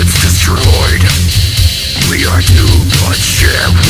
nations destroyed. We are new gods share